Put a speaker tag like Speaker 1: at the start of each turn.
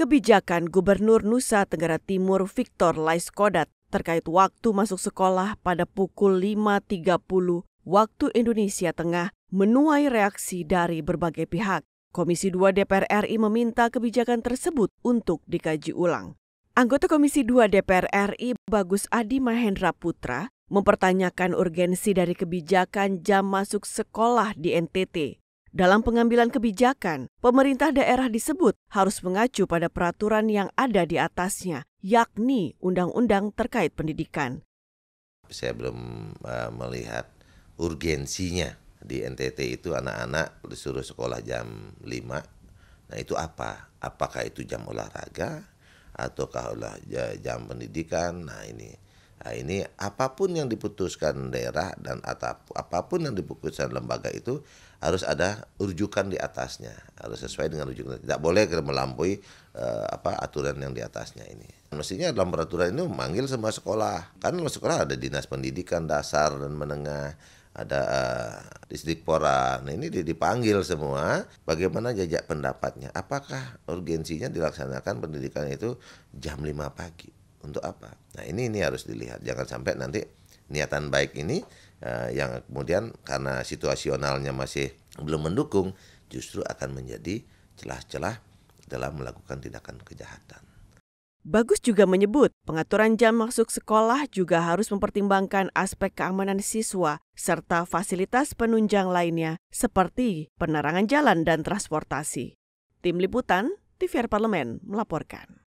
Speaker 1: kebijakan Gubernur Nusa Tenggara Timur Victor Laiskodat terkait waktu masuk sekolah pada pukul 5.30 waktu Indonesia Tengah menuai reaksi dari berbagai pihak. Komisi 2 DPR RI meminta kebijakan tersebut untuk dikaji ulang. Anggota Komisi 2 DPR RI Bagus Adi Mahendra Putra mempertanyakan urgensi dari kebijakan jam masuk sekolah di NTT. Dalam pengambilan kebijakan, pemerintah daerah disebut harus mengacu pada peraturan yang ada di atasnya, yakni undang-undang terkait pendidikan.
Speaker 2: Saya belum uh, melihat urgensinya di NTT itu anak-anak disuruh sekolah jam 5. Nah, itu apa? Apakah itu jam olahraga ataukah jam pendidikan? Nah, ini Nah, ini apa pun yang diputuskan daerah dan atap, apa pun yang diputuskan lembaga itu harus ada rujukan di atasnya, harus sesuai dengan rujukan. Tidak boleh melampaui uh, apa aturan yang di atasnya ini. Mestinya dalam peraturan ini memanggil semua sekolah. Kan sekolah ada dinas pendidikan dasar dan menengah, ada uh, distrik pora. Nah ini dipanggil semua. Bagaimana jajak pendapatnya? Apakah urgensinya dilaksanakan pendidikan itu jam 5 pagi? Untuk apa? Nah ini ini harus dilihat. Jangan sampai nanti niatan baik ini uh, yang kemudian karena situasionalnya masih belum mendukung, justru akan menjadi celah-celah dalam melakukan tindakan kejahatan.
Speaker 1: Bagus juga menyebut pengaturan jam masuk sekolah juga harus mempertimbangkan aspek keamanan siswa serta fasilitas penunjang lainnya seperti penerangan jalan dan transportasi. Tim Liputan, TVR Parlemen melaporkan.